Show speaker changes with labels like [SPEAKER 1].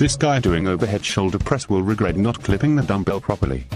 [SPEAKER 1] This guy doing overhead shoulder press will regret not clipping the dumbbell properly.